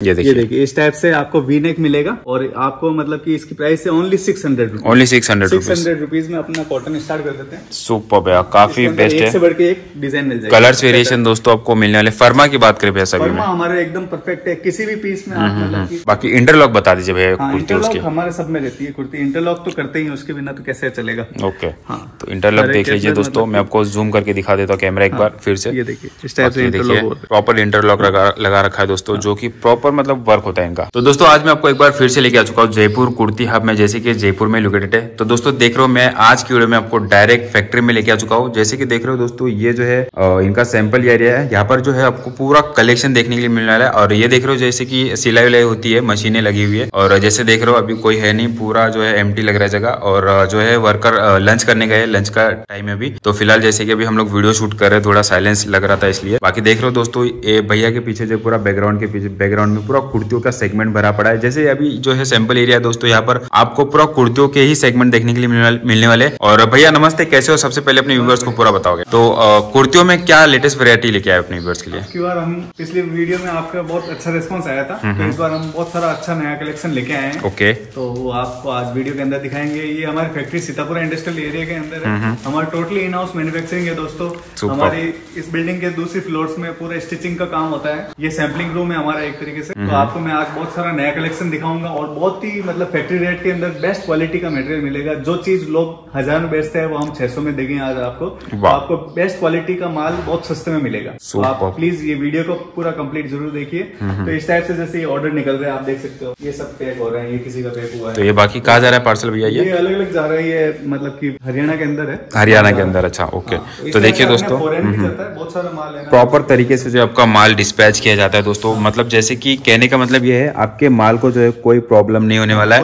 ये ये देखिए। देखिए इस टाइप से आपको वी नेक मिलेगा और आपको मतलब कि इसकी प्राइस है only six hundred only six hundred six hundred rupees में अपना कॉटन स्टार्ट कर देते हैं। सुपर भैया काफ़ी बेस्ट है। से बढ़ के एक डिज़ाइन मिल जाएगा। कलर्स वेरिएशन दोस्तों आपको मिलने वाले। फर्मा की बात करें भैया सभी में। फर्मा हमारे एकदम परफेक्ट है किसी भी पीस में आप मतलब कि बाकी इंटरलॉक बता दीजिए भैया हाँ कुर्ती उसकी। हमारे सब में रहती है कुर्ती। इंटरलॉक तो करते ही उसके बिना तो कैसे चलेगा? ओके हाँ। तो इंटरलॉक देख लीजिए दोस्तों मैं आपको जूम करके दिखा देता हूँ कैमरा एक बार फिर से। ये देखिए इस टाइप से देखिए हो प्रॉपर इंटरलॉक लगा रखा है दोस्तों जो की प्रॉपर मतलब वर्क होता है इनका। तो दोस्तों, आज मैं आपको एक बार फिर से लेके आ चुका हूँ जयपुर कुर्ती हब में, जैसे कि जयपुर में लोकेटेड है। तो दोस्तों, देख रहे हो मैं आज की वीडियो में आपको डायरेक्ट फैक्ट्री में लेके आ चुका हूँ। जैसे कि देख रहे हो दोस्तों, ये जो है इनका सैंपल एरिया है। यहाँ पर जो है आपको पूरा कलेक्शन देखने के लिए मिलने वाला है। और ये देख रहे हो जैसे की सिलाई विलाई होती है, मशीनें लगी हुई है। और जैसे देख रहे हो, अभी कोई है नहीं, पूरा जो है एम लग रहा है जगह। और जो है वर्कर लंच करने गए लंच का टाइम है अभी। तो फ़िलहाल जैसे कि अभी हम लोग वीडियो शूट कर रहे हैं, थोड़ा साइलेंस लग रहा था इसलिए। बाकी देख रहे हो दोस्तों भैया के पीछे जो पूरा बैकग्राउंड के पीछे बैकग्राउंड में पूरा कुर्तियों का सेगमेंट भरा पड़ा है। जैसे अभी जो है सैंपल एरिया दोस्तों यहाँ पर आपको पूरा कुर्तियों के ही सेगमेंट देखने के लिए मिलने वाले- और भैया नमस्ते कैसे हो? सबसे पहले अपने व्यूवर्स को पूरा बताओगे। तो कुर्तियों में क्या लेटेस्ट वैरायटी लेके आए अपने व्यूवर्स के लिए? हम पिछले वीडियो में आपका बहुत अच्छा रिस्पांस आया था। हम्म, तो इस बार हम बहुत सारा अच्छा नया कलेक्शन लेके आए हैं। ओके। तो वो आपको आज वीडियो के अंदर दिखाएँगे। ये हमारी फैक्ट्री सीतापुर इंडस्ट्रियल एरिया के अंदर हम्म, है हमारा टोटली इन हाउस मैन्युफैक्चरिंग है दोस्तों। हमारी इस बिल्डिंग के दूसरी फ्लोर्स में पूरा स्टिचिंग का काम होता है। ये सैम्पलिंग रूम है हमारा एक तरीके से। हम्म, तो आपको मैं आज बहुत सारा नया कलेक्शन दिखाऊँगा और बहुत ही मतलब फैक्ट्री रेट के अंदर बेस्ट क्वालिटी का मटेरियल मिलेगा। जो चीज़ लोग हज़ार में बेचते हैं वो हम 600 में देंगे आज आपको। तो आपको बेस्ट क्वालिटी का माल बहुत सस्ते में मिलेगा। तो आप प्लीज़ ये वीडियो को पूरा कंप्लीट ज़रूर देखिए। तो इस टाइप से जैसे ये ऑर्डर निकल रहे हैं आप देख सकते हो। ये सब पैक हो रहे हैं ये किसी का पैक हुआ तो है ये बाकी कहा जा रहा है पार्सल भैया ये? अलग अलग जा रहा है ये मतलब की हरियाणा के अंदर है। हरियाणा के अंदर अच्छा ओके हाँ, तो देखिए दोस्तों है बहुत सारा माल है। प्रॉपर तरीके से जो आपका माल डिस्पैच किया जाता है दोस्तों मतलब जैसे कि कहने का मतलब ये है आपके माल को जो है कोई प्रॉब्लम नहीं होने वाला है।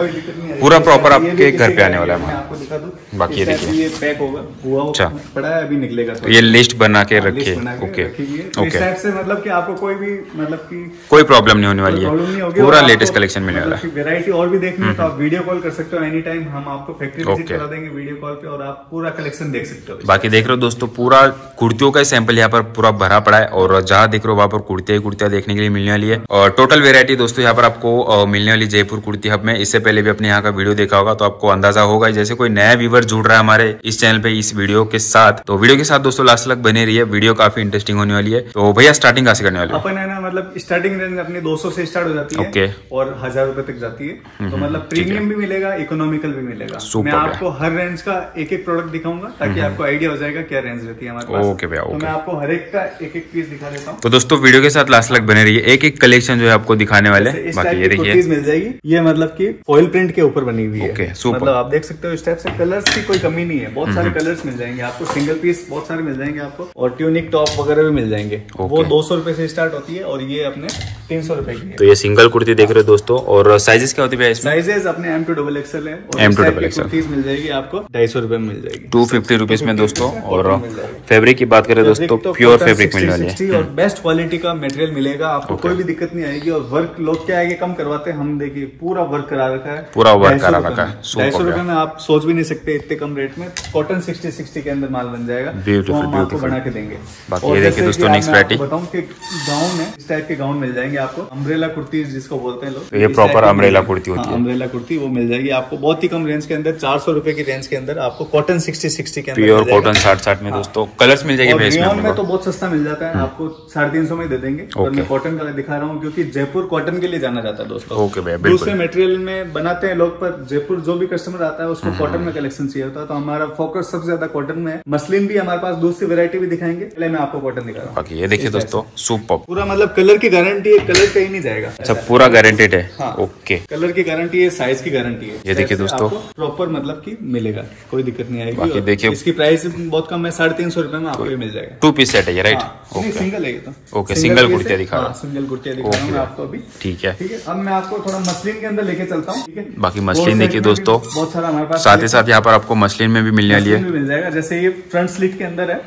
पूरा प्रॉपर आपके घर पे आने वाला है माल आपको दिखा दूँ बाकी ये देखिए। ये पैक होगा हुआ अच्छा। पड़ा है अभी निकलेगा तो। ये लिस्ट बना के हाँ, रखिए। ओके है। तो ओके से मतलब कि आपको कोई भी मतलब कि कोई प्रॉब्लम नहीं होने वाली है। पूरा लेटेस्ट कलेक्शन मिलने वाला है। मतलब वैरायटी और भी देखनी है तो आप वीडियो कॉल कर सकते हो एनी टाइम हम आपको फैक्ट्री विज़िट करा देंगे वीडियो कॉल पे और आप पूरा कलेक्शन देख सकते हो। बाकी देख रहे हो दोस्तों पूरा कुर्तियों का सैंपल यहाँ पर पूरा भरा पड़ा है और जहाँ देख रहे हो वहाँ पर कुर्तियाँ ही कुर्तियाँ देखने के लिए मिलने वाली है। और टोटल वेरायटी दोस्तों यहाँ पर आपको मिलने वाली जयपुर कुर्ती हब में। इससे पहले भी अपने यहाँ का वीडियो देखा होगा तो आपको अंदाज़ा होगा। जैसे कोई नया व्यूवर जुड़ रहा है हमारे इस चैनल पे इस वीडियो के साथ तो वीडियो के साथ दोस्तों लास्ट तक बने रही है वीडियो काफ़ी इंटरेस्टिंग होने वाली है। तो भैया स्टार्टिंग कहाँ से करने वाले हो? अपन है ना मतलब स्टार्टिंग रेंज अपनी 200 से स्टार्ट हो जाती है Okay. हम्म, और हज़ार रुपए तक जाती है। तो मतलब प्रीमियम भी मिलेगा इकोनॉमिकल भी मिलेगा। मैं हम्म, आपको हर रेंज का एक एक प्रोडक्ट दिखाऊँगा ताकि आपको आइडिया हो जाएगा क्या रेंज रहती है हमारे पास। Okay भैया, तो मैं आपको हर एक का एक एक पीस दिखा देता हूँ। तो दोस्तों वीडियो के साथ लास्ट तक बने रहिए। एक एक कलेक्शन जो है आपको दिखाने वाले बाकी ये देखिए मिल जाएगी। ये मतलब की ऑयल प्रिंट के ऊपर बनी हुई है। मतलब आप देख सकते हो इस टाइप से कलर्स की कोई कमी नहीं है। बहुत हम्म, सारे कलर्स मिल जाएँगे आपको सिंगल पीस बहुत सारे मिल जाएँगे आपको। और ट्यूनिक टॉप वगैरह भी मिल जाएँगे। वो दो सौ रुपए से स्टार्ट होती है और ये अपने तीन सौ रुपए की तो ये सिंगल कुर्ती देख रहे हो दोस्तों और साइजेस क्या होती है साइजेस अपने एम टू डबल एक्सएल है double की XL. कुर्तीज मिल जाएगी आपको ढाई सौ रुपए में मिल जाएगी। टू फिफ्टी रुपीज़ में दोस्तों और मिल जाएगी। फैब्रिक की बात करें दोस्तों प्योर फैब्रिक 60, मिलने वाली है। और बेस्ट क्वालिटी का मटेरियल मिलेगा आपको कोई भी दिक्कत नहीं आएगी और वर्क लोग क्या आएँगे कम करवाते हैं हम देखिए पूरा वर्क करा रखा है। पूरा वर्क करा रखा है। ढाई सौ रुपए में आप सोच भी नहीं सकते इतने कम रेट में कॉटन सिक्सटी सिक्सटी के अंदर माल बन जाएगा तो हम आपको. बना के देंगे। और ये जैसे दोस्तों, आपको variety। बताऊँ कि गाउन है इस टाइप के गाउन मिल जाएँगे आपको। अम्ब्रेला कुर्ती जिसको बोलते हैं लोग। तो ये umbrella मिल- कुर्ती होती हाँ, है। umbrella कुर्ती वो मिल जाएगी आपको। बहुत ही कम रेंज के अंदर चार सौ रुपए की रेंज के अंदर आपको कॉटन सिक्सटी सिक्सटी के अंदर प्योर। कॉटन साठ साठ में दोस्तों कलर्स मिल जाएँगे रेयॉन में तो बहुत सस्ता मिल जाता है आपको साढ़े तीन सौ में दे देंगे। और मैं कॉटन का दिखा रहा हूँ क्योंकि जयपुर कॉटन के लिए जाना जाता है दोस्तों। दूसरे मटेरियल में बनाते हैं लोग पर जयपुर जो भी कस्टमर आता है उसको कॉटन में कलेक्शन चाहिए होता तो हमारा फोकस सबसे ज़्यादा कॉटन में है। मसलिन भी हमारे पास दूसरी वैरायटी भी दिखाएँगे। पहले मैं आपको कॉटन दिखा रहा हूँ। ये देखिए दोस्तों सुपर पूरा मतलब कलर की गारंटी है कलर कहीं नहीं जाएगा। अच्छा पूरा गारंटेड है? हाँ। ओके कलर की गारंटी है साइज़ की गारंटी है। ये देखिए दोस्तों। प्रॉपर मतलब की मिलेगा। कोई दिक्कत नहीं आएगी। देखिए- इसकी प्राइस बहुत कम है साढ़े तीन सौ रुपए में आपको ये मिल जाएगा। टू पीस सेट है ये राइट हाँ, सिंगल है ओके, सिंगल कुर्तियाँ है। दिखा रहा हाँ, हूँ। सिंगल कुर्तिया दिखा रहा हूँ आपको अभी। ठीक है। ठीक है अब मैं आपको थोड़ा मसलिन के अंदर लेके चलता हूँ बाकी मसलिन देखिए दोस्तों बहुत सारा हमारे पास साथ ही साथ यहाँ पर आपको मसलिन में भी मिलने वाली है। मिल जाएगा जैसे ये फ्रंट स्लिट के अंदर है।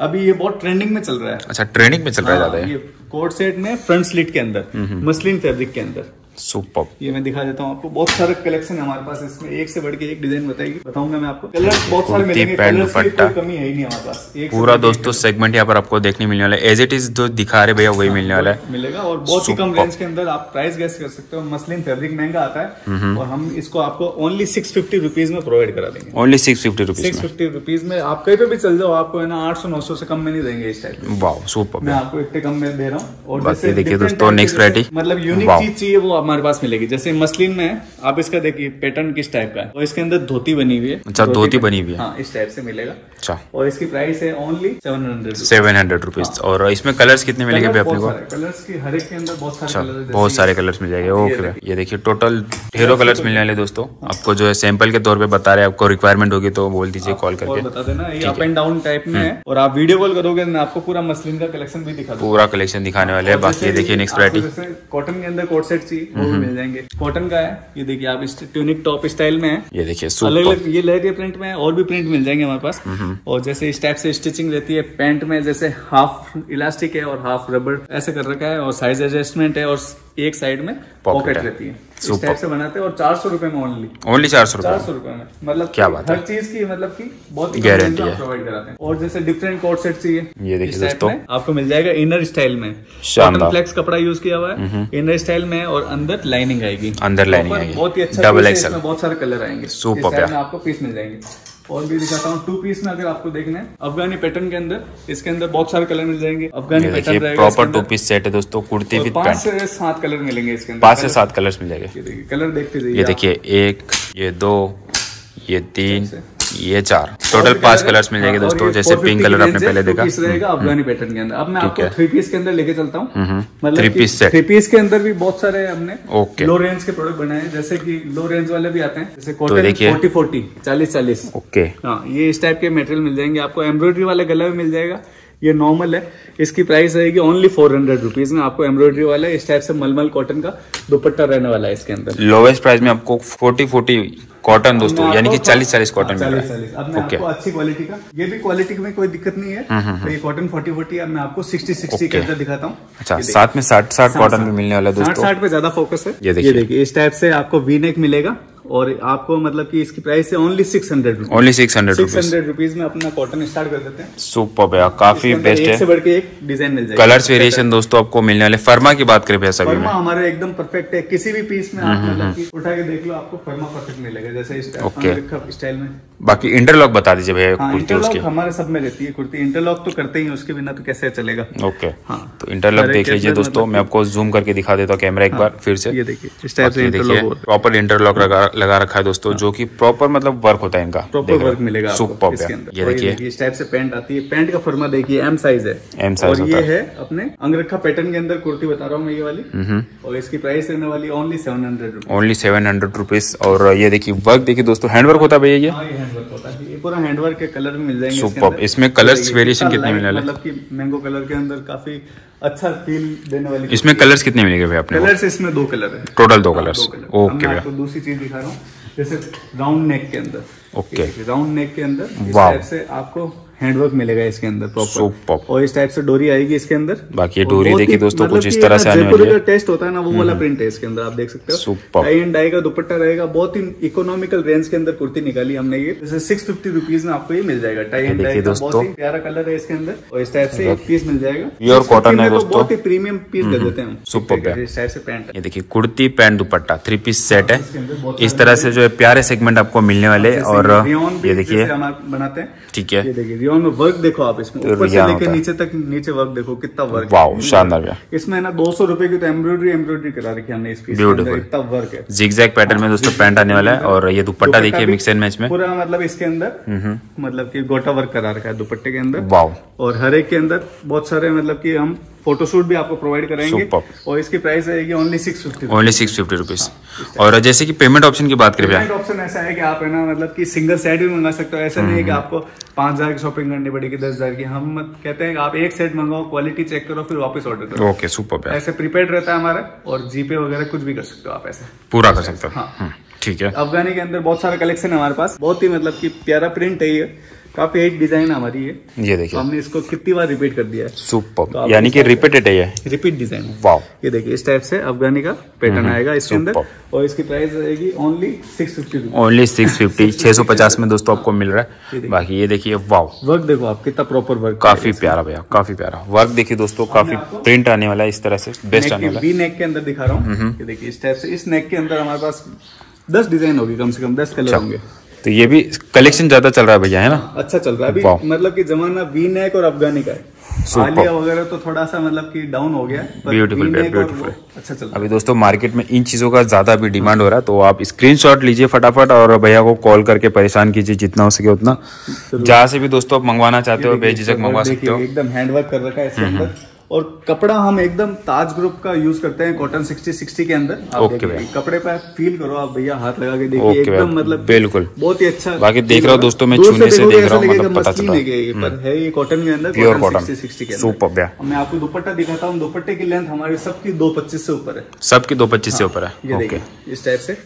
अभी ये बहुत ट्रेंडिंग में चल रहा है। अच्छा ट्रेंडिंग में चल रहा है ज़्यादा हाँ, ये कोट सेट में फ्रंट स्लिट के अंदर मसलिन फेब्रिक के अंदर। सुपर ये मैं दिखा देता हूँ आपको। बहुत सारे कलेक्शन है हमारे पास। इसमें एक से बढ़ के एक डिज़ाइन बताएगी। बताऊँगा मैं आपको। कलर्स बहुत सारे मिलेंगे। कलर्स की। कोई कमी है ही नहीं हमारे पास। एक पूरा दोस्तों सेगमेंट यहाँ पर आपको देखने मिलने वाला है। एज इट इज़ जो दिखा रहे भैया वही मिलने वाला है। मिलेगा। और बहुत ही कम रेंज के अंदर आप प्राइस गैस कर सकते हो। मसलिन फैब्रिक महँगा आता है। और हम इसको आपको ओनली सिक्स फिफ्टी रुपीज़ में प्रोवाइड करा देंगे। Only six fifty rupees six fifty rupees में। आप कहीं पे भी चल जाओ आपको है ना आठ सौ नौ सौ से कम में नहीं देंगे इस टाइप वाह सुपर मैं आपको इतने कम में दे रहा हूँ। और देखिए दोस्तों, जैसे- variety। मतलब यूनिक चीज़ चाहिए वो हमारे पास मिलेगी। जैसे मसलिन में आप इसका देखिए पैटर्न किस टाइप का है। और इसके अंदर धोती बनी हुई है। अच्छा, धोती बनी हुई है। हाँ इस टाइप से मिलेगा। अच्छा। और इसकी प्राइस है only seven hundred seven hundred rupees और इसमें कलर्स कितने मिलेंगे अपने को कलर्स की हर एक के अंदर बहुत सारे अच्छा कलर बहुत सारे कलर्स मिल जाएँगे। ओके ये देखिए। टोटल ढेरों कलर्स मिलने वाले दोस्तों। आपको जो है सैंपल के तौर पर बता रहे हैं आपको रिक्वायरमेंट होगी तो बोल दीजिए कॉल करके। बता देना ये अप एंड डाउन टाइप में है। और आप वीडियो कॉल करोगे आपको पूरा मसलिन का कलेक्शन भी दिखा पूरा कलेक्शन दिखाने वाले हैं। बाकी देखिए नेक्स्ट वैरायटी कॉटन के अंदर कोट सेट चाहिए। वो भी मिल जाएँगे। कॉटन का है ये देखिए आप इस ट्यूनिक टॉप स्टाइल में है। ये देखिए अलग अलग ये लेयर के प्रिंट में है और भी प्रिंट मिल जाएँगे हमारे पास। और जैसे इस टाइप से स्टिचिंग रहती है पैंट में जैसे हाफ़ इलास्टिक है और हाफ़ रबर ऐसे कर रखा है और साइज़ एडजस्टमेंट है और एक साइड में पॉकेट रहती है। इस टाइप से बनाते हैं और चार सौ रुपए में ओनली ओनली चार सौ चार सौ रुपए में। मतलब क्या बात है। हर चीज़ की मतलब की बहुत गारंटी है। प्रोवाइड कराते हैं। और जैसे डिफरेंट कोट सेट चाहिए। ये देखिए दोस्तों। आपको मिल जाएगा इनर स्टाइल में। शानदार। फ्लेक्स कपड़ा यूज़ किया हुआ है। इनर स्टाइल में और अंदर लाइनिंग आएगी। अंदर लाइनिंग आएगी। बहुत ही अच्छा डबल। इसमें बहुत सारे कलर आएँगे। सुपर आपको पीस मिल जाएँगे। और भी दिखाता हूँ। टू पीस में अगर आपको देखना है अफगानी पैटर्न के अंदर इसके अंदर बहुत सारे कलर मिल जाएँगे। Afghani pattern proper two piece set है दोस्तों कुर्ती भी विद पाँच से सात कलर मिलेंगे इसके अंदर। पाँच से सात कलर मिल जाएँगे। कलर देखते जाइए ये देखिए एक ये दो ये तीन। ये चार। टोटल पाँच कलर कलर्स मिल जाएँगे दोस्तों जैसे पिंक कलर आपने पहले देखा। हम्म। रहेगा अफगानी पैटर्न के अंदर। अब मैं आपको थ्री पीस के अंदर लेके चलता हूँ। मतलब Three कि थ्री पीस के अंदर भी बहुत सारे हमने। लो रेंज के प्रोडक्ट बनाए हैं जैसे कि लो रेंज वाले भी आते हैं जैसे कॉटन। फोर्टी फोर्टी चालीस चालीस। ओके हाँ ये इस टाइप के मटेरियल मिल जाएँगे। आपको एम्ब्रॉयडरी वाला गला भी मिल जाएगा। ये नॉर्मल है। इसकी प्राइस रहेगी ओनली फोर हंड्रेड रुपीज़ में। आपको एम्ब्रॉयडरी वाला इस टाइप से मलमल कॉटन का दुपट्टा रहने वाला है इसके अंदर। लोवेस्ट प्राइस में आपको फोर्टी फोर्टी कॉटन दोस्तों यानी कि चालीस चालीस कॉटन मिल चालीस रहा है। अब मैं ओके आपको अच्छी क्वालिटी का ये भी क्वालिटी में कोई दिक्कत नहीं है। तो ये कॉटन फोर्टी फोर्टी अब मैं आपको सिक्सटी सिक्सटी के अंदर दिखाता हूँ। अच्छा साथ में साठ साठ कॉटन में मिलने वाला है दोस्तों। साठ पे ज़्यादा फोकस है। ये देखिए। देखिए इस टाइप से आपको वी नेक मिलेगा। और आपको मतलब कि इसकी प्राइस है only six hundred only six hundred six hundred rupees में अपना कॉटन स्टार्ट कर देते हैं। सुपर भैया काफ़ी बेस्ट से है। बढ़ के एक डिज़ाइन मिल जाएगा। कलर्स वेरिएशन दोस्तों आपको मिलने वाले। फर्मा की बात करें भैया सभी फर्मा हमारे एकदम परफेक्ट है। किसी भी पीस में आप मतलब उठा के देख लो आपको फर्मा परफेक्ट मिलेगा। जैसे स्टाइल में बाकी इंटरलॉक बता दीजिए भैया हाँ कुर्ती उसकी। हमारे सब में रहती है कुर्ती। इंटरलॉक तो करते ही उसके बिना तो कैसे चलेगा? ओके हाँ। तो इंटरलॉक देख लीजिए दोस्तों मतलब मैं आपको जूम करके दिखा देता हूँ कैमरा एक बार फिर से। ये देखिए इस टाइप से देखिए प्रॉपर इंटरलॉक लगा लगा रखा है दोस्तों जो की प्रॉपर मतलब वर्क होता है इनका। प्रॉपर वर्क मिलेगा सुपर ये देखिए। इस टाइप से पैंट आती है। पैंट का फर्मा देखिए एम साइज़ है। एम साइज़ ये है। अपने अंगरखा पैटर्न के अंदर कुर्ती बता रहा हूँ मैं ये वाली। और इसकी प्राइस रहने वाली only seven hundred only seven hundred rupees और ये देखिए वर्क देखिए दोस्तों हैंडवर्क होता है भैया ये? हाँ ये है पूरा हैंडवर्क के कलर भी मिल जाएँगे सुपर इसमें कलर्स वेरिएशन कितने वाले? मतलब कि मैंगो कलर के अंदर काफ़ी अच्छा फील देने वाली इसमें कलर्स कितने मिलेंगे भैया आपने? कलर्स इसमें दो कलर है। टोटल दो हाँ, कलर्स कलर। ओके भैया। आपको दूसरी चीज़ दिखा रहा हूँ जैसे राउंड नेक के अंदर। ओके राउंड नेक के अंदर इस टाइप से आपको हैंडवर्क मिलेगा इसके अंदर. प्रॉपर और इस टाइप से डोरी आएगी इसके अंदर। बाकी ये डोरी देखिए दोस्तों मतलब कुछ इस तरह से आने वाली है। का टेस्ट होता है ना वो वाला प्रिंट है इसके अंदर आप देख सकते हो। टाई एंड डाई का दुपट्टा रहेगा बहुत ही इकोनॉमिकल रेंज के अंदर कुर्ती निकाली हमने ये। जैसे सिक्स फिफ्टी रुपीज़ में आपको ये मिल जाएगा टाई एंड डाई। बहुत ही प्यारा कलर है इसके अंदर। और इस टाइप से एक पीस मिल जाएगा। 650 cotton है तो दोस्तों। बहुत ही प्रीमियम पीस दे देते हैं सुपर इस टाइप से पैंट ये देखिए कुर्ती पैंट दुपट्टा थ्री पीस सेट है। इस तरह से जो है प्यारे सेगमेंट आपको मिलने वाले और ये देखिए। बनाते हैं। ठीक है। ये देखिए रियोन में वर्क देखो आप इसमें। ऊपर से लेकर नीचे तक नीचे वर्क देखो कितना वर्क वाओ शानदार। है इसमें ना दो सौ रुपए की तो एम्ब्रॉयडरी एम्ब्रॉयडरी करा रखी है हमने इस पीस इतना वर्क है। जिगजैग पैटर्न में दोस्तों पैंट आने वाला है और ये दुपट्टा देखिए मिक्स एंड मैच में। पूरा मतलब इसके अंदर मतलब की गोटा वर्क करा रखा है दुपट्टे के अंदर। वाओ और हर एक के अंदर बहुत सारे मतलब की हम फोटोशूट भी आपको प्रोवाइड कराएँगे और इसकी प्राइस रहेगी only six fifty only six fifty rupees और जैसे कि पेमेंट ऑप्शन की बात करें पेमेंट ऑप्शन ऐसा है कि आप है ना मतलब कि सिंगल सेट भी मंगा सकते हो। ऐसा नहीं है कि आपको पाँच हज़ार की शॉपिंग करनी पड़ेगी दस हज़ार की। हम कहते हैं आप एक सेट मंगाओ क्वालिटी चेक करो फिर वापस ऑर्डर करो। ओके सुपर ऐसे प्रीपेड रहता है हमारा और जीपे वगैरह कुछ भी कर सकते हो आप ऐसे। पूरा कर सकते हो। हाँ। हम्म, ठीक है। अफगानी के अंदर बहुत सारा कलेक्शन है हमारे पास। बहुत ही मतलब कि प्यारा प्रिंट है ये। काफ़ी हिट डिज़ाइन हमारी है। ये तो देखिए हमने इसको कितनी बार रिपीट कर दिया है? तो सुपर आप यानी कि रिपीटेड है ये। रिपीट डिज़ाइन वाओ ये देखिए इस टाइप से अफगानी का पैटर्न आएगा इसके अंदर। और इसकी प्राइस रहेगी only six fifty only six fifty छह सौ पचास में दोस्तों आपको मिल रहा है। बाकी ये देखिए वाओ वर्क देखो आप कितना प्रॉपर वर्क काफ़ी प्यारा भैया काफ़ी प्यारा। वर्क देखिए दोस्तों काफ़ी प्रिंट आने वाला है इस तरह से बेस्ट आने वाला है। नेक के अंदर दिखा रहा हूँ। ये देखिए इस टाइप से इस नेक के अंदर हमारे पास दस डिज़ाइन होगी कम से कम दस कलर होंगे। तो ये भी कलेक्शन ज़्यादा चल रहा है भैया है ना? अच्छा चल रहा है। अभी मतलब कि जमाना वी नेक और अफगानी का है। आलिया वगैरह तो थोड़ा सा मतलब कि डाउन हो गया अच्छा चल अभी दोस्तों मार्केट में इन चीज़ों का ज़्यादा अभी डिमांड हो रहा है तो आप स्क्रीनशॉट लीजिए फटाफट और भैया को कॉल करके परेशान कीजिए जितना हो सके उतना। जहाँ से भी दोस्तों आप मंगवाना चाहते हो है बेझिझक मंगवा सकते हो। एकदम हैंडवर्क कर रखा है इसके अंदर। और कपड़ा हम एकदम ताज ग्रुप का यूज़ करते हैं कॉटन 60 60 के अंदर। आप देखिए, कपड़े पे फील करो आप भैया हाथ लगा के देखिए भैया, एकदम मतलब बिल्कुल। बहुत ही अच्छा बाकी देख रहा हूँ दोस्तों, मैं छूने से देख रहा हूँ, मतलब पता चल। है पर। है ये कॉटन के अंदर Pure कॉटन cotton। 60 60 के भैया। मैं आपको दुपट्टा दिखाता हूँ दुपट्टे की लेंथ हमारी सबकी दो पच्चीस से ऊपर है। सबकी दो पच्चीस से ऊपर है। ओके इस टाइप से।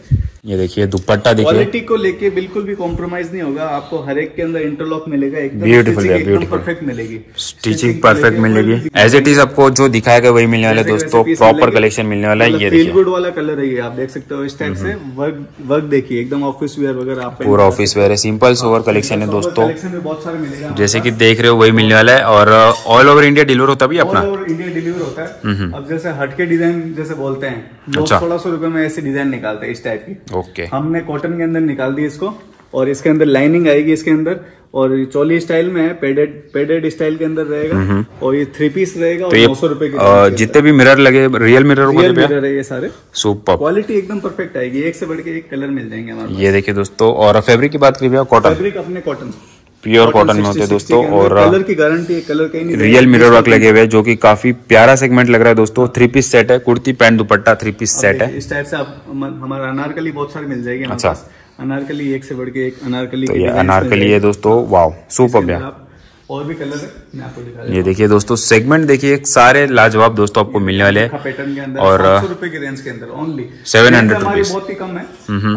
ये देखिए दुपट्टा देखिए। क्वालिटी को लेके बिल्कुल भी कॉम्प्रोमाइज नहीं होगा। आपको हर एक के अंदर इंटरलॉक मिलेगा। एकदम एकदम परफेक्ट मिलेगी। स्टिचिंग परफेक्ट मिलेगी। एज इट इज़ आपको जो दिखाया गया वही मिलने वाला है दोस्तों प्रॉपर कलेक्शन मिलने वाला है मतलब ये हम्म। वाला कलर है आप देख सकते हो। इस टाइप से वर्क वर्क देखिए एकदम ऑफ़िस वेयर वगैरह आप पूरा ऑफ़िस वेयर है। सिंपल सोवर कलेक्शन है दोस्तों। बहुत सारे मिलेगा जैसे की देख रहे हो वही मिलने वाला है और ऑल ओवर इंडिया डिलीवर होता भी है अपना? इंडिया डिलीवर होता है। अब जैसे हटके डिज़ाइन जैसे बोलते हैं लोग हम्म, अच्छा। सोलह सौ रुपए में ऐसे डिज़ाइन निकालते हैं इस टाइप की। ओके हमने कॉटन के अंदर निकाल दी इसको और इसके अंदर लाइनिंग आएगी इसके अंदर और ये चोली स्टाइल में है पेडेड पेडेड स्टाइल के अंदर रहेगा और ये थ्री पीस रहेगा हम्म, तो और नौ सौ रुपए के जितने भी मिरर लगे रियल मिरर रियल मिरर है ये सारे। सुपर क्वालिटी एकदम परफेक्ट आएगी। एक से बढ़ के एक कलर मिल जाएँगे हमारे ये देखिए दोस्तों और फैब्रिक की बात करिए कॉटन फैब्रिक अपने कॉटन प्योर कॉटन में होते हैं दोस्तों और कलर की गारंटी है कलर कहीं नहीं रियल मिरर वर्क लगे हुए हैं जो कि काफ़ी प्यारा सेगमेंट लग रहा है दोस्तों। थ्री पीस सेट है kurti pant dupatta three piece set है। इस टाइप से आप हमारा अनारकली बहुत सारे मिल जाएगी अच्छा। अनारकली एक से बढ़ के एक अनारकली तो ये अनारकली है दोस्तों वाव सुपर आप और भी कलर है मैं आपको दिखा ये देखिए दोस्तों सेगमेंट देखिए सारे लाजवाब दोस्तों आपको मिलने वाले हैं पैटर्न के अंदर और, रुपए की रेंज के अंदर ओनली 700 हमारी rupees। बहुत ही कम है।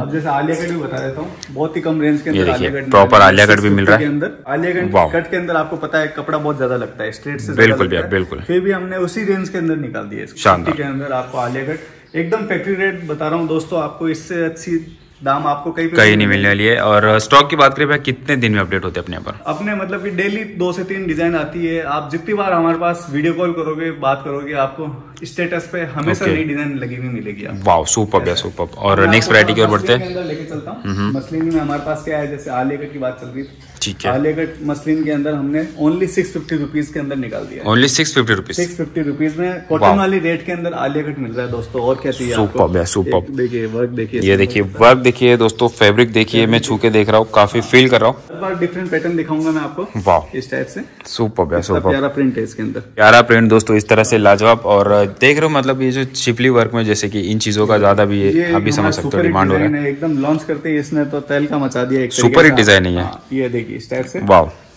अब जैसे आलिया कट भी बता देता हूँ बहुत ही कम रेंज के अंदर देखिए, आलिया कट आलिया कट भी मिल रहा है। अंदर। आलिया कट के अंदर आपको पता है कपड़ा बहुत ज़्यादा लगता है स्ट्रेट से बिल्कुल भैया, बिल्कुल। फिर भी हमने उसी रेंज के अंदर निकाल दिया इसको के अंदर आपको आलिया कट। एकदम फैक्ट्री रेट बता रहा हूँ दोस्तों आपको इससे अच्छी दाम आपको कहीं पे कहीं नहीं मिलने वाली है और स्टॉक की बात करें भाई कितने दिन में अपडेट होते हैं अपने पर अपने मतलब कि डेली दो से तीन डिज़ाइन आती है। आप जितनी बार हमारे पास वीडियो कॉल करोगे बात करोगे आपको स्टेटस पे हमेशा नई डिज़ाइन लगी हुई मिलेगी वाओ सुपर भैया सुपर और नेक्स्ट वरायटी की ओर बढ़ते हैं। लेके चलता हूँ। मसलिन में हमारे पास क्या है जैसे आलिया की बात चल रही थी। ठीक है। कट मसलिन के अंदर हमने ओनली सिक्स फिफ्टी रुपीज़ के अंदर निकाल दिया only six fifty rupees six fifty rupees में कॉटन वाली रेट के अंदर आलिया कट मिल रहा है दोस्तों और क्या चाहिए है, superb। देखिए वर्क देखिए ये देखिए वर्क देखिए दोस्तों फैब्रिक देखिए मैं छू के देख रहा हूँ काफ़ी फील कर रहा हूँ। डिफरेंट पैटर्न दिखाऊँगा मैं आपको वाह इस टाइप से। सुपर सुपर प्यारा प्रिंट है इसके अंदर। प्यारा प्रिंट दोस्तों इस तरह से लाजवाब और देख रहे हो मतलब ये जो शिपली वर्क में जैसे कि इन चीज़ों का ज़्यादा भी अभी समझ सकते हो सुपर डिमांड हो रहा है। एकदम लॉन्च करते ही इसने तो तेल का मचा दिया सुपर हिट डिज़ाइन है ये। हाँ, ये देखिए। इस टाइप से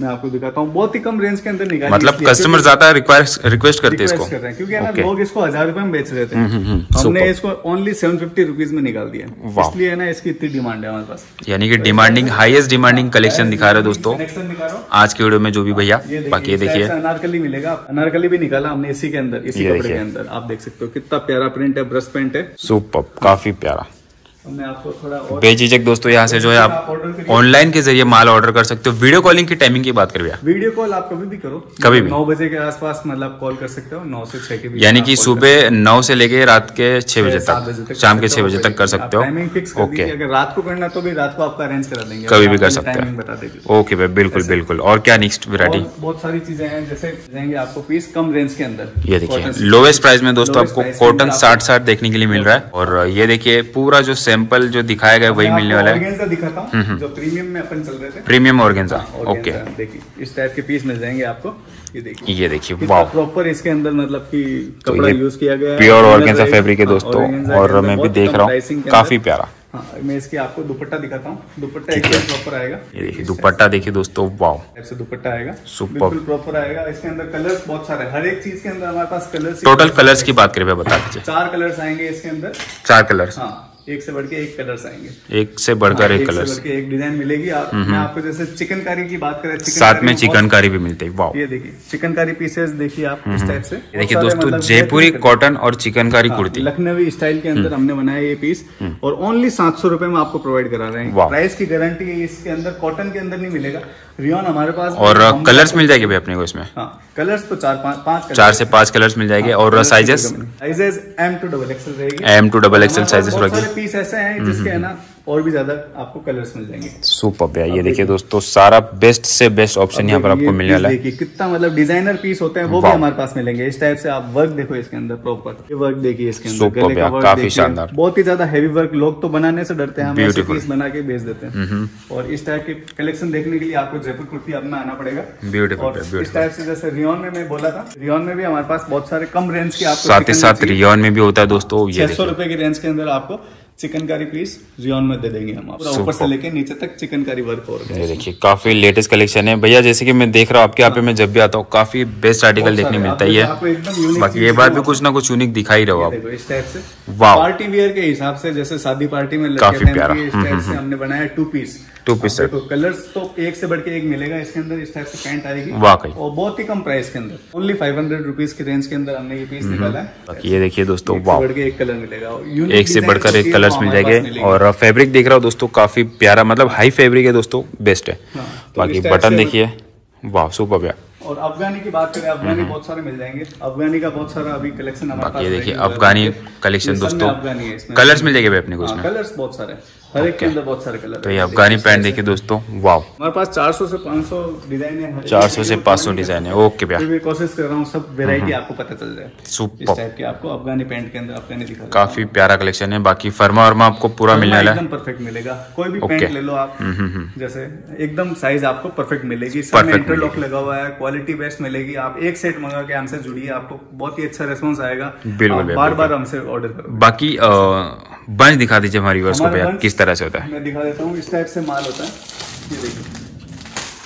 मैं आपको दिखाता हूँ बहुत ही कम रेंज के अंदर निकाली मतलब कस्टमर ज़्यादा रिक्वेस्ट रिक्वेस्ट करते हैं इसको। कर रहे हैं क्योंकि ना Okay. हम्म, लोग इसको हज़ार रुपए में बेच रहे थे। हमने इसको ओनली सेवन फिफ्टी रुपीज़ में निकाल दिया। इसलिए है ना इसकी इतनी डिमांड है हमारे पास। यानी कि डिमांडिंग हाईएस्ट डिमांडिंग कलेक्शन दिखा रहे हो दोस्तों। हूँ। आज के वीडियो में जो भी भैया बाकी ये देखिए अनारकली मिलेगा। अनारकली भी निकाला हमने इसी के अंदर इसी कपड़े के अंदर। आप देख सकते हो कितना प्यारा प्रिंट है ब्रश पेंट है। सुपर काफ़ी प्यारा। बेझिझक दोस्तों यहाँ से जो है आप ऑनलाइन के ज़रिए माल ऑर्डर कर सकते हो। वीडियो कॉलिंग की टाइमिंग की बात करिए वीडियो कॉल आप कभी भी करो। कभी भी। नौ बजे के आसपास मतलब कॉल कर सकते हो। नौ से छह के बीच यानी कि सुबह नौ से लेके रात के छह बजे तक। शाम के छह बजे तक कर सकते आप टाइमिंग फिक्स हो कर ओके अगर रात को करना तो भी रात को आपका अरेंज करा देंगे। कभी भी कर सकते हैं। ओके भाई बिल्कुल बिल्कुल। और क्या नेक्स्ट वैरायटी बहुत सारी चीज़ें हैं जैसे जाएँगे आपको पीस कम रेंज के अंदर। ये देखिए लोवेस्ट प्राइस में दोस्तों आपको कॉटन साठ साठ देखने के लिए मिल रहा है। और ये देखिए पूरा जो सैंपल जो दिखाया गया वही मिलने वाला है। हम्म, दिखाता हूँ जो प्रीमियम में अपन चल रहे थे। Premium organza okay. देखिए इस टाइप के पीस मिल जाएँगे आपको। ये देखिए। ये देखिए वाह प्रॉपर इसके अंदर मतलब कि तो कपड़ा यूज़ किया गया है। प्योर ऑर्गेन्जा फैब्रिक है हाँ, दोस्तों और मैं भी देख रहा हूँ काफ़ी प्यारा। हाँ मैं इसके आपको दुपट्टा दिखाता हूँ। दुपट्टा एकदम प्रॉपर आएगा। ये देखिए दुपट्टा देखिए दोस्तों वाह ऐसे दुपट्टा आएगा। सुपर। बिल्कुल प्रॉपर आएगा। इसके अंदर कलर्स बहुत सारे हर एक चीज़ के अंदर हमारे पास कलर्स टोटल कलर्स की बात करें बता दीजिए। चार कलर्स आएँगे इसके अंदर। चार कलर्स हाँ एक से बढ़ के एक कलर्स आएँगे। एक से बढ़कर हाँ, एक से कलर बढ़ एक डिज़ाइन मिलेगी। आप मैं आपको जैसे चिकनकारी की बात करें साथ में चिकनकारी भी मिलते हैं। वाह ये देखिए चिकनकारी पीसेस देखिए आप इस टाइप से। देखिए दोस्तों मतलब जयपुरी हाँ, कॉटन और चिकनकारी कुर्ती। लखनवी स्टाइल के अंदर हमने बनाया ये पीस और ओनली सात सौ रुपए में आपको प्रोवाइड करा रहे हैं। प्राइस की गारंटी इसके अंदर कॉटन के अंदर नहीं मिलेगा। रियोन हमारे पास और कलर्स मिल जाएँगे भाई अपने को इसमें। हाँ कलर्स तो चार पाँच पाँच चार से पाँच कलर्स मिल जाएँगे और sizes sizes M to double XL रहेगी। M to double XL sizes रहेगी। पीस ऐसे हैं जिसके है ना और भी ज़्यादा आपको कलर्स मिल जाएँगे। सुपर भैया ये देखिए दोस्तों सारा बेस्ट से बेस्ट ऑप्शन यहाँ पर आपको मिलने वाला है। कितना मतलब डिज़ाइनर पीस होते हैं वो भी हमारे पास मिलेंगे। इस टाइप से आप वर्क देखो इसके अंदर प्रॉपर ये वर्क देखिए इसके अंदर। काफ़ी शानदार। बहुत ही ज़्यादा हैवी वर्क लोग तो बनाने से डरते हैं हम ऐसे पीस बना के बेच देते हैं। और इस टाइप के कलेक्शन देखने के लिए आपको जयपुर कुर्ती अब में आना पड़ेगा। और इस टाइप से जैसे रियोन में मैं बोला था रियोन में भी हमारे पास बहुत सारे कम रेंज के आपको साथ ही साथ रियोन में भी होता है दोस्तों छह सौ रुपए की रेंज के अंदर आपको चिकनकारी पीस रियोन में दे देंगे हम आपको। ऊपर से लेके नीचे तक चिकनकारी वर्क और ये देखिए काफ़ी लेटेस्ट कलेक्शन है। भैया जैसे कि मैं देख रहा हूँ आपके यहाँ पे मैं जब भी आता हूँ काफ़ी बेस्ट आर्टिकल देखने मिलता ही है बाकी ये बात भी कुछ ना कुछ यूनिक दिखाई ही रहो आप। इस टाइप से। वाव। पार्टी वियर के हिसाब से जैसे शादी पार्टी में काफ़ी प्यारा। है, इस टाइप से हमने बनाया टू पीस piece set। देखो कलर्स तो एक से बढ़ के एक मिलेगा इसके अंदर इस टाइप से पैंट आएगी। वाकई। और बहुत ही कम प्राइस के अंदर। ओनली फाइव हंड्रेड रुपीज़ की रेंज के अंदर हमने ये पीस निकाला है। बाकी ये देखिए दोस्तों एक से बढ़ के एक कलर मिलेगा। एक से बढ़कर एक है, कलर्स मिल जाएँगे और फैब्रिक देख रहा हो दोस्तों काफ़ी प्यारा मतलब हाई फैब्रिक है दोस्तों बेस्ट है। हाँ, तो बाकी बटन देखिए। वाह सुपर प्यार। और अफगानी की बात करें अफगानी बहुत सारे मिल जाएँगे। अफगानी का बहुत सारा अभी कलेक्शन हमारे बाकी पास देखिए अफगानी कलेक्शन दोस्तों। है कलर्स मिल जाएँगे अपने को कलर्स बहुत सारे हैं। हर एक के अंदर बहुत सारे कलर तो ये अफगानी पैंट देखिए दोस्तों वाह हमारे पास 400 से 500 डिज़ाइन है। 400 से 500 डिज़ाइन है ओके भैया। भी कोशिश कर रहा हूँ सब वेरायटी आपको पता चल जाए। इस सुपर। टाइप की आपको अफगानी पैंट के अंदर अफगानी दिखा काफ़ी प्यारा कलेक्शन है बाकी फर्मा वर्मा आपको पूरा मिलने वाला है। एकदम परफेक्ट मिलेगा। कोई भी पैंट ले लो आप। जैसे एकदम साइज़ आपको परफेक्ट मिलेगी। सब में इंटरलॉक लगा हुआ है क्वालिटी बेस्ट मिलेगी। आप एक सेट मंगा के हमसे जुड़िए आपको बहुत ही अच्छा रेस्पॉन्स आएगा। बिल्कुल, बार बार हमसे ऑर्डर करो। बाकी बंच दिखा दीजिए हमारी को भैया किस तरह से होता है। मैं दिखा देता हूँ इस टाइप से माल होता है। ये देखिए।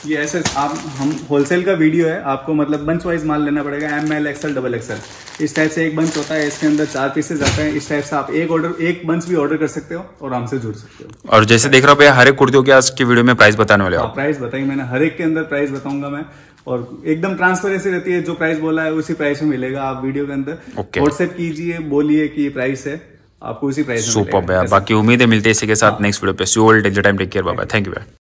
ये ऐसे आप हम होलसेल का वीडियो है आपको मतलब बंच वाइज माल लेना पड़ेगा M L XL double XL इस टाइप से एक बंच होता है इसके अंदर चार पीसेज आते हैं इस टाइप से आप एक ऑर्डर एक बंच भी ऑर्डर कर सकते हो और हमसे जुड़ सकते हो। और जैसे देख रहा हूँ भैया हर एक कुर्तियों के आज की वीडियो में प्राइस बताने वाले हो प्राइस बताइए मैंने हर एक के अंदर प्राइस बताऊँगा मैं। और एकदम ट्रांसपेरेंसी रहती है जो प्राइस बोला है उसी प्राइस में मिलेगा। आप वीडियो के अंदर Okay. व्हाट्सएप कीजिए बोलिए कि ये प्राइस है। आपको उसी प्राइस में सुपर भैया बाकी उम्मीद है। मिलते हैं इसी के साथ नेक्स्ट वीडियो पे। See old time take care bye thank you भैया